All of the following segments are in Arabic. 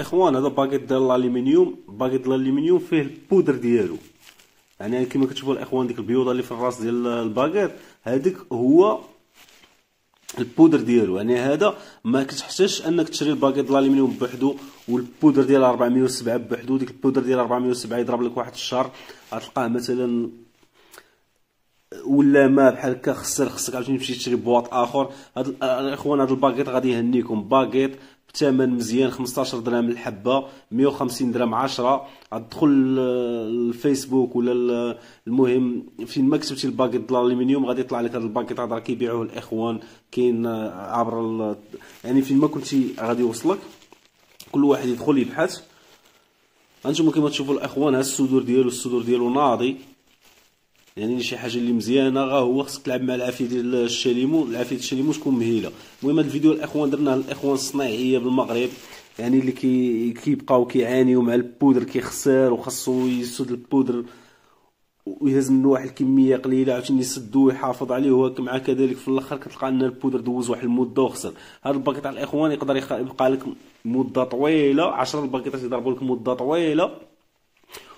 إخوان هذا باكيت ديال الالومنيوم باكيت ديال الالومنيوم فيه البودر ديالو. يعني كما كتشوفوا الإخوان ديك البيوضة اللي في الراس ديال الباكيت هذيك هو البودر ديالو. يعني هذا ما كتحتاجش أنك تشري الباكيت ديال الالومنيوم بوحدو والبودر ديال 407 بوحدو. ديك البودر ديال 407 يضرب لك واحد الشهر غتلقاه مثلا ولا ما بحال هكا خسر خصك عاوتاني تمشي تشري boîte آخر. هاد الاخوان هاد الباكيت غادي يهنيكم. باكيت بثمن مزيان 15 درهم الحبة 150 درهم 10 غتدخل الفيسبوك ولا المهم فين ما كتبتي الباكيت ديال الالومنيوم غادي يطلع لك هذا الباكيت هذا كيبيعوه الإخوان كاين عبر يعني فين ما كنتي غادي يوصلك. كل واحد يدخل يبحث. هانتوما كما تشوفوا الإخوان ها ال soudure ديالو ال soudure ديالو ناضي. يعني شي حاجة اللي مزيانة غا هو خصك تلعب مع العافية ديال ال chalumeau العافية ديال ال chalumeau تكون مهيلة. المهم هذا الفيديو الإخوان درناه للاخوان الصناعية بالمغرب يعني اللي كي كيبقاو كيعانيو مع البودر كيخسر وخاصو يسد البودر ويهز منه واحد الكمية قليلة عاوتاني يسدو ويحافظ عليه وهاك مع كذلك في الأخر كتلقى أن البودر دوز واحد المدة وخسر. هذا الباكيت تاع الإخوان يقدر يبقى لك مدة طويلة 10 الباكيتات يضربوا لك مدة طويلة.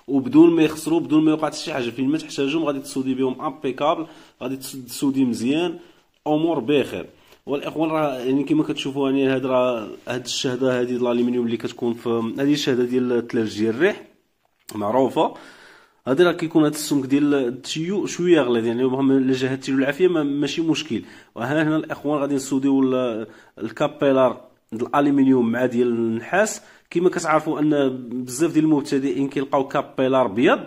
وبدون ما يخسروا بدون ما يوقع حتى شي حاجة. فين ما تحتاجهم غادي تسودي بهم impeccable غادي تسودي مزيان. أمور بخير والإخوان راه يعني كما كتشوفوا يعني هاد راه هاد هادي ديال الالومنيوم اللي كتكون في هذه الشهده ديال الثلج ديال الريح معروفة. هادي راه كيكون هاد السمك ديال ال tuyau شوية غليظ يعني المهم الا جهدتي له العافية ماشي مشكل. وها هنا الإخوان غادي نسوديو ال capillaire. الالومنيوم مع ديال النحاس. كما كتعرفوا أن بزاف ديال المبتدئين كيلقاو capillaire أبيض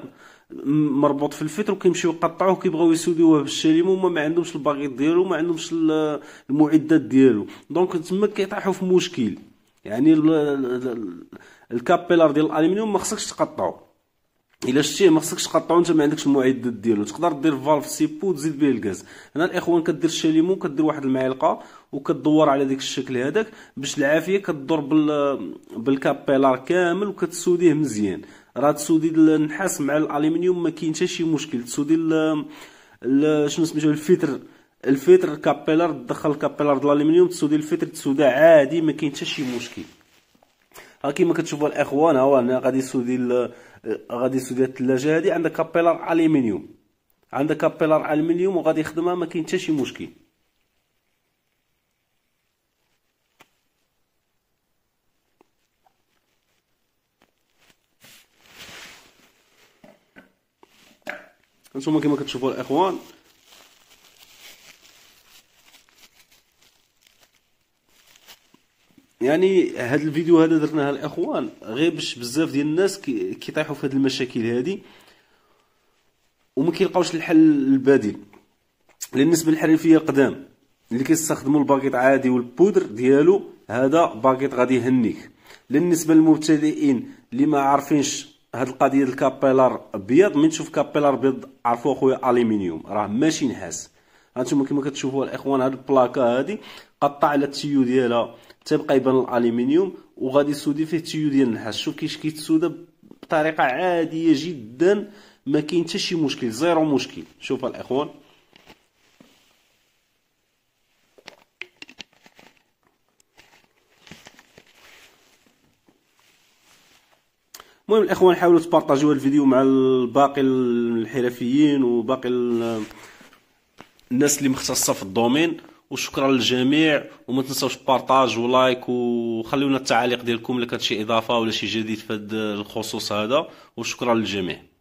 مربوط في الفطر وكيمشيو يقطعوه كيبغيو يسوديوه بال chalumeau هما ما عندهمش الباغيط ديالو ما عندهمش المعدات ديالو. donc تما كيطيحوا في مشكل. يعني ال capillaire ديال الالومنيوم ما خصكش تقطعو. الا شتيه ما خصكش تقطعو أنت ما عندكش المعدات ديالو. تقدر دير valve سيبو وتزيد به الغاز. هنا الإخوان كدير ال chalumeau كدير واحد المعلقة وكدور على ديك الشكل هذاك. باش العافية كدور بال بال capillaire كامل وكتسوديه مزيان. راه تسودي النحاس مع الالومنيوم ما كاين حتى شي مشكل. تسودي شنو سميتو ال filtre. ال filtre capillaire تدخل ال capillaire ديال الالومنيوم تسودي الفيتر تسودا عادي ما كاين حتى شي مشكل. ها كيما كتشوفوا الإخوان ها هو هنا غادي يسودي غادي يسودي الثلاجة هذه عندها capillaire الومنيوم عندها كابيلار الومنيوم وغادي يخدمها ما كاين حتى شي مشكل. هانتوما كما كتشوفوا الإخوان يعني هذا الفيديو هذا درناه الاخوان غير باش بزاف ديال الناس كيطيحوا في هذه المشاكل هذه وما كيلقاوش الحل البديل. بالنسبة للحرفيه القدام اللي كيستخدموا الباكيت عادي والبودر ديالو هذا باكيت غادي يهنيك. بالنسبة للمبتدئين اللي ما عارفينش هاد القضية ديال ال capillaire أبيض من تشوف capillaire أبيض عرفوا أخويا ألومنيوم راه ماشي نحاس. هانتوما كما كتشوفوا الإخوان هاد البلاكا هادي قطع على ال tuyau ديالها تبقى يبان الالومنيوم وغادي يسودي فيه ال tuyau ديال النحاس. شوف كيش كيتسودا بطريقة عادية جدا ما كاين حتى شي مشكل zéro مشكل. شوف الإخوان. المهم الإخوان حاولوا تبارطاجيو الفيديو مع باقي الحرفيين وباقي الناس اللي مختصة في الدومين وشكرا للجميع وما تنساوش بارطاج ولايك وخليونا التعاليق ديالكم الا كانت شي إضافة ولا شي جديد في الخصوص هذا وشكرا للجميع.